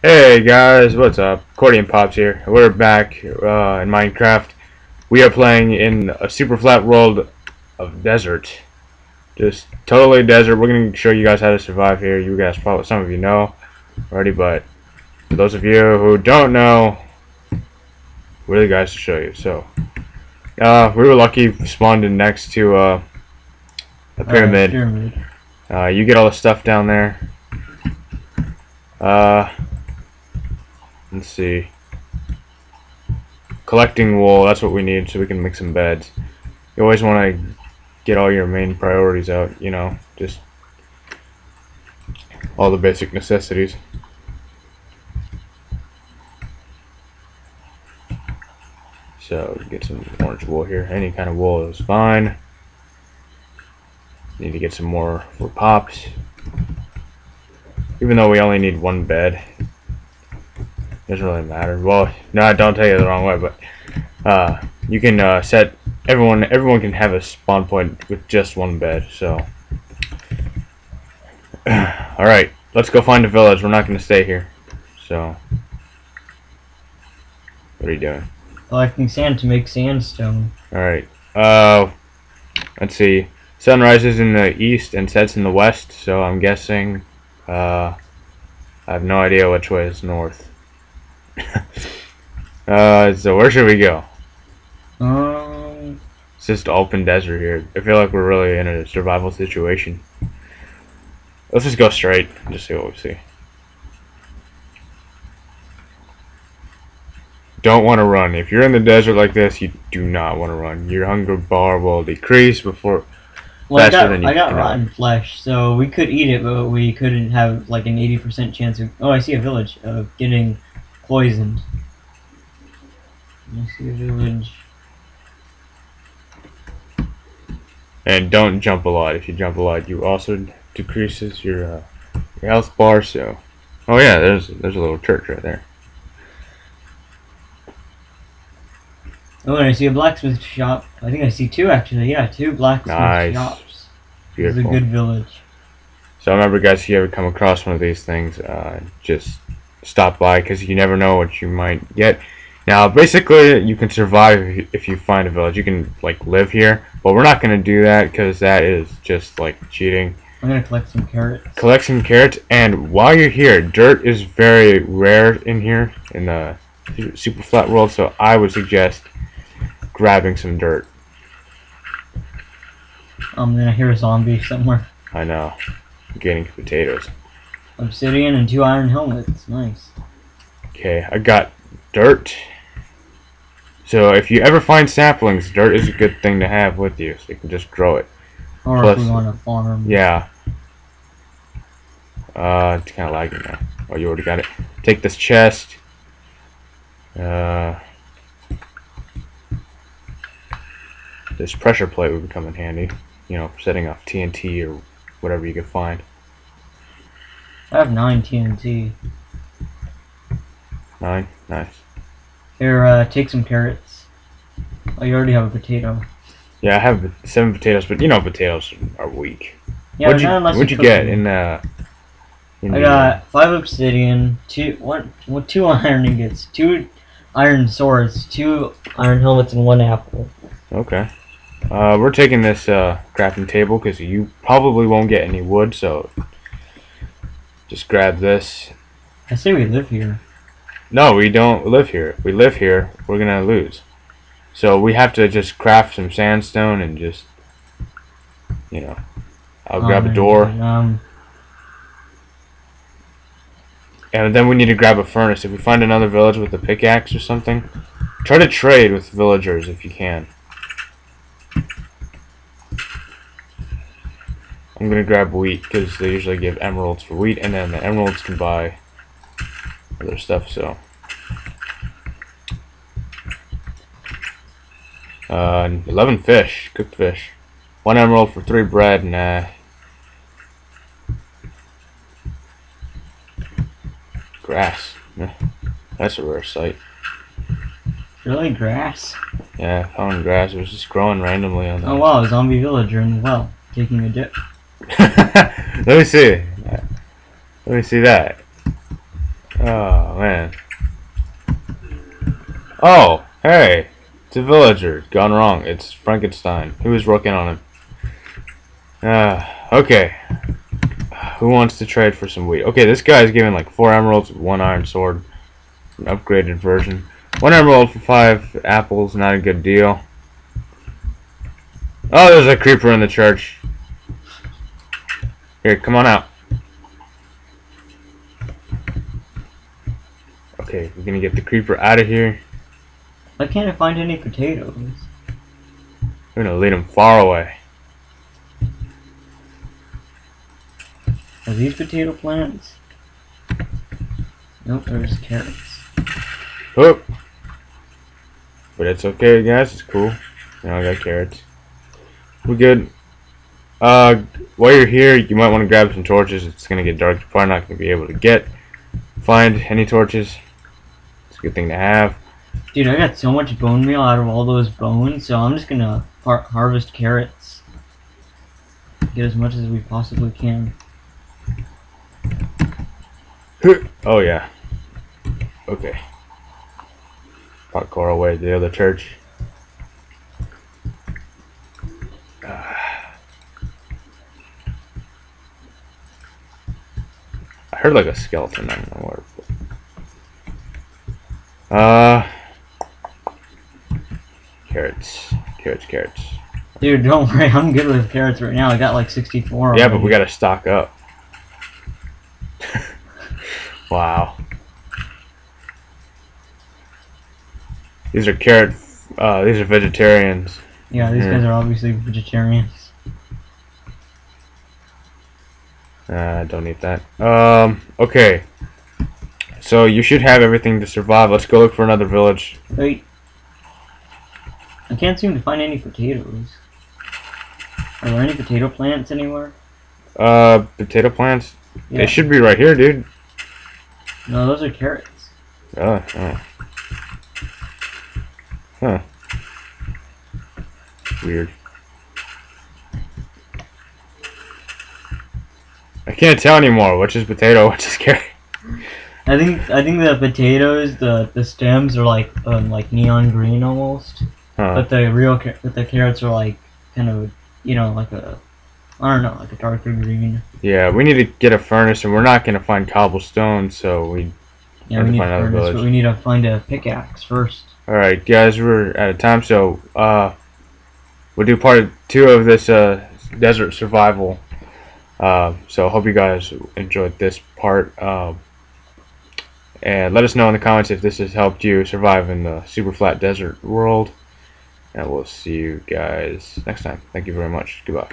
Hey guys, what's up? Accordion Pops here. We're back uh, in Minecraft. We are playing in a super flat world of desert. Just totally desert. We're going to show you guys how to survive here. You guys probably, some of you know already, but for those of you who don't know, we're the guys to show you. So, uh, we were lucky spawned in next to uh, a pyramid. pyramid. Uh, you get all the stuff down there. Uh, let's see. Collecting wool, that's what we need so we can make some beds. You always want to get all your main priorities out, you know, just all the basic necessities. So, get some orange wool here. Any kind of wool is fine. Need to get some more for pops. Even though we only need one bed. Doesn't really matter. Well, no, I don't take it the wrong way, but uh, you can uh, set everyone. Everyone can have a spawn point with just one bed. So, all right, let's go find a village. We're not going to stay here. So, what are you doing? Collecting sand to make sandstone. All right. Uh, let's see. Sun rises in the east and sets in the west, so I'm guessing. Uh, I have no idea which way is north. uh, so where should we go? Um, It's just open desert here. I feel like we're really in a survival situation. Let's just go straight and just see what we see. Don't want to run. If you're in the desert like this, you do not want to run. Your hunger bar will decrease before well, I got than you I got rotten flesh, so we could eat it, but we couldn't have like an eighty percent chance of. Oh, I see a village of getting poisoned. I see a village. And don't jump a lot. If you jump a lot, you also decreases your, uh, your health bar. So, oh yeah, there's there's a little church right there. Oh, and I see a blacksmith shop. I think I see two actually. Yeah, two blacksmith Nice. shops. It's a good village. So remember, guys, if you ever come across one of these things, uh, just stop by because you never know what you might get. Now, basically, you can survive if you- find a village. You can like live here, but we're not gonna do that because that is just like cheating. I'm gonna collect some carrots. collect some carrots and while you're here dirt is very rare in here in the super flat world so i would suggest grabbing some dirt I'm gonna hear a zombie somewhere. i know getting potatoes Obsidian and two iron helmets. Nice. okay i got dirt. So if you ever find saplings dirt is a good thing to have with you so you can just grow it. Or Plus- if we want to farm. yeah. Uh it's kind of lagging now. Oh you already got it. Take this chest. Uh this pressure plate would come in handy you know setting off TNT or whatever you could find I have nine TNT. nine nice Here, uh, take some carrots. Oh, you already have a potato. yeah I have seven potatoes but you know potatoes are weak Yeah, what'd you, what'd you get them. in uh in I got five obsidian, two one, well, two iron ingots, two iron swords, two iron helmets, and one apple. Okay. Uh, we're taking this uh, crafting table because you probably won't get any wood, so just grab this. I say we live here. No, we don't live here. If we live here, we're gonna lose. So we have to just craft some sandstone and just, you know, I'll grab a door, Um, and then we need to grab a furnace. If we find another village with a pickaxe or something, try to trade with villagers if you can. I'm gonna grab wheat because they usually give emeralds for wheat, and then the emeralds can buy other stuff. So, uh, eleven fish, cooked fish, one emerald for three bread, nah. Grass, that's a rare sight. really grass. Yeah, found grass. It was just growing randomly on the Oh wow, a zombie villager in the well, taking a dip. Let me see. Let me see that. Uh, Oh, man. Oh, hey. It's a villager. Gone wrong. It's Frankenstein. Who is working on him? Ah, okay. Who wants to trade for some wheat? Okay, this guy's giving like four emeralds, one iron sword, an upgraded version. One emerald for five apples, not a good deal. Oh, there's a creeper in the church. Here, come on out. Okay, we're gonna get the creeper out of here. Why can't I find any potatoes? We're gonna lead him far away. Are these potato plants? Nope, there's carrots. Oop. But it's okay, guys. It's cool. Now I got carrots. We're good. Uh, while you're here, you might want to grab some torches. It's gonna get dark. You're probably not gonna be able to get find any torches. It's a good thing to have. Dude, I got so much bone meal out of all those bones, so I'm just gonna har harvest carrots. Get as much as we possibly can. Oh yeah. Okay. Parkour away to the other church. Ah. I heard like a skeleton. I don't know where. but- Uh. Carrots, carrots, carrots. Dude, don't worry, I'm good with carrots right now. I got like 64 Yeah, but we gotta stock up. wow. These are carrot. Uh, these are vegetarians. Yeah, these Mhm. guys are obviously vegetarians. Uh, don't need that. Um. Okay. So you should have everything to survive. Let's go look for another village. Wait. I can't seem to find any potatoes. Are there any potato plants anywhere? Uh, potato plants. Yeah. They should be right here, dude. No, those are carrots. Oh. oh. Huh. Weird. Can't tell anymore which is potato, which is carrot. I think I think the potatoes, the the stems are like um, like neon green almost, Huh. but the real but the carrots are like kind of you know like a I don't know like a darker green. Yeah, we need to get a furnace, and we're not gonna find cobblestone, so we. Yeah, we to need find a furnace, village. but we need to find a pickaxe first. All right, guys, we're out of time, so uh, we'll do part two of this uh desert survival. Uh, so I hope you guys enjoyed this part. Um, and let us know in the comments if this has helped you survive in the super flat desert world. And we'll see you guys next time. Thank you very much. Goodbye.